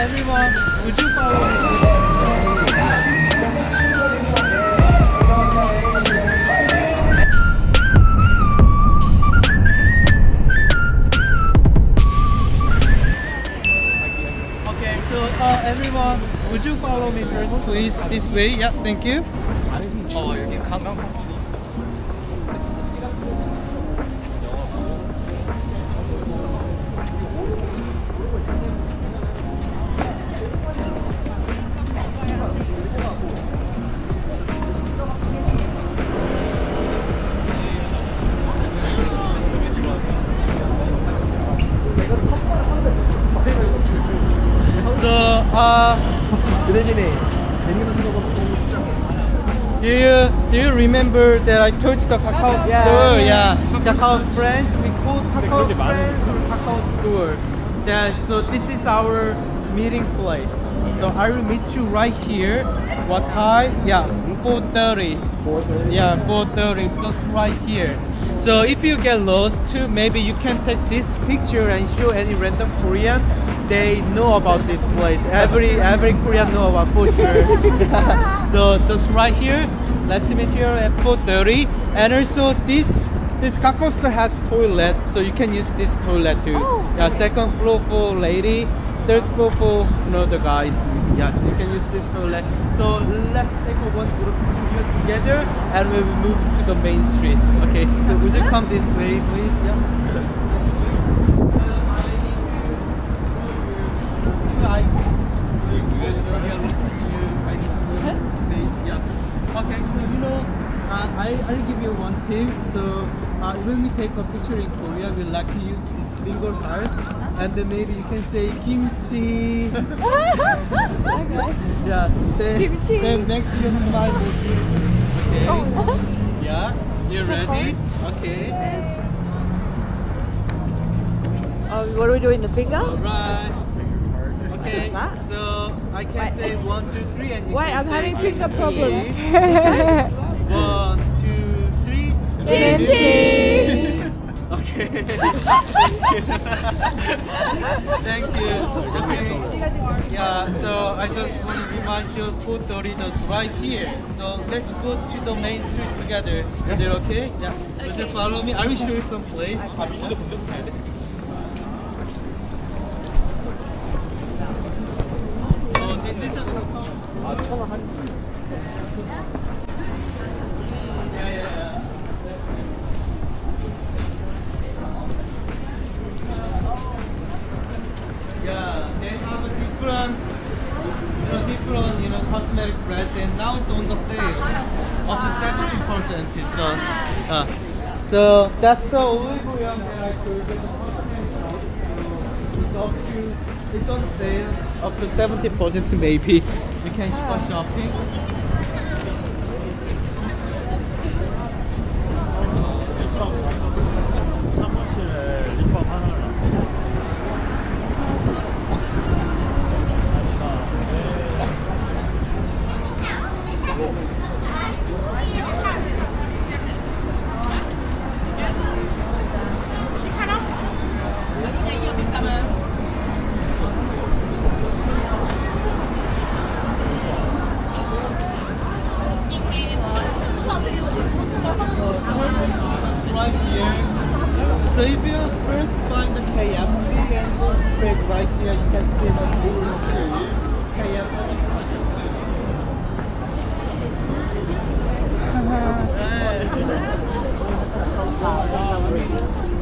everyone, would you follow me? Okay, so uh, everyone, would you follow me first, please? This way. Yeah, thank you. 어 여기 관광 So, uh, 그 대신에 내리는 생각보다 너무 수작해. do you do you remember that I told you the Kakao Yeah, store? yeah. Yeah, Kakao Friends. We call Kakao Friends or Kakao Store. Yeah, so this is our meeting place. So I will meet you right here. What time? Yeah, 4:30. 4:30. Yeah, 4:30, just right here. So if you get lost too, maybe you can take this picture and show any random Korean. they know about this place. Every every Korean know about for sure. so just right here. Let's meet here at 4:30. And also this this Kakao store has toilet, so you can use this toilet too. Oh. Yeah, second floor for lady, third floor for you know the guys. Yes, you can use this toilet. So let's take a one group here together, and we will move to the main street. Okay. So would you come this way, please? Yeah. Hi. Okay, so you know, uh, I, I'll give you one tip. So uh, when we take a picture in Korea, we like to use this finger part, and then maybe you can say kimchi. okay. Yeah. Then, Kimchi. Then next you smile emoji. Okay. Oh. Yeah. You ready? Okay. Oh, what are we doing? The finger? Alright. Okay. What's that? So I can Wait. say one, two, three, and you Wait, I'm having finger problems. One. Kimchi. Okay. Thank you. Okay. Yeah, so I just want to remind you, is just right here. So let's go to the main street together. Is it okay? Yeah. Would you follow me? I will show you some place. So this is a yeah, yeah, yeah. Yeah, they have a different, you know, different, you know, cosmetic brands, and now it's on the sale, up to seventy percent. So, uh, so that's the oil that I told you. It's up to, it's on sale, up to seventy percent maybe. You can start shopping. right here. So if you first find the KFC and go straight right here, you can see the blue KFC.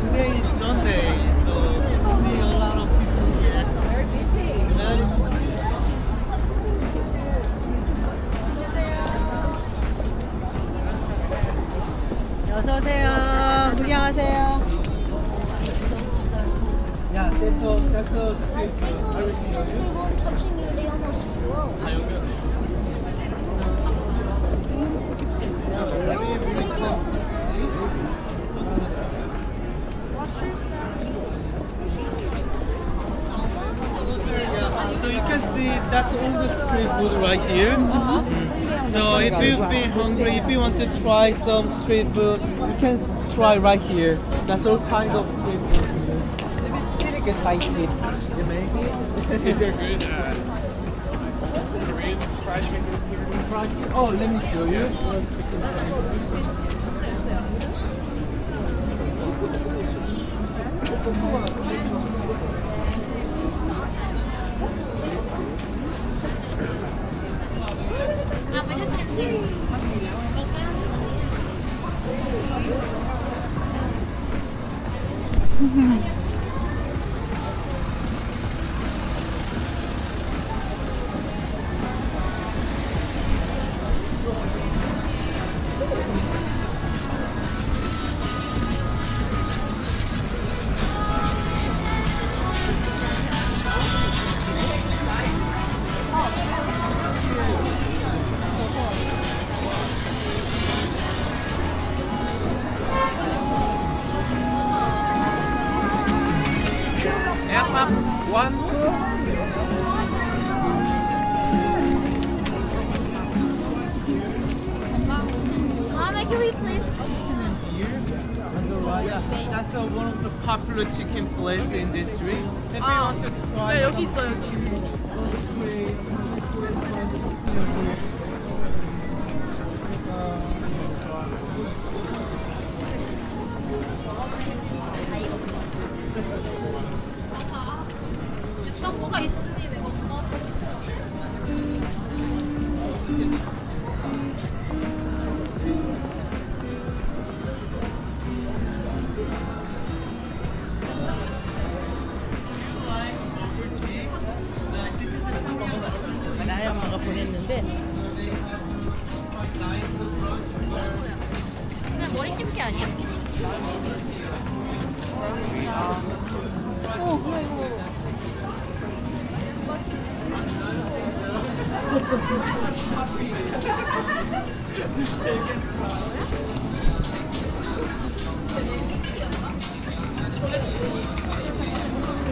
Today is Sunday, so see a lot of people here. Very 어서 오세요. 구경하세요. So you can see that's all the street food right here. Mm. So if you feel hungry, if you want to try some street food, you can try right here. That's all kinds of street food like a sightseeing. Is there good uh, Korean fried chicken here? Oh, let me show you. Mm-hmm.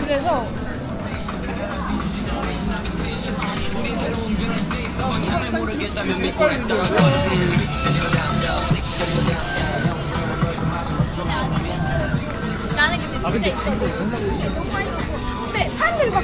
그래서 모르겠다면 나는 근데 진짜 있어. 근데 사람들이 막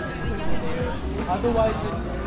Otherwise,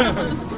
Yeah.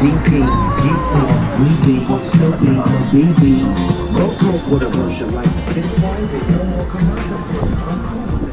DP, GC, EB, CB, BB. Go smoke with a version like this. No more commercial.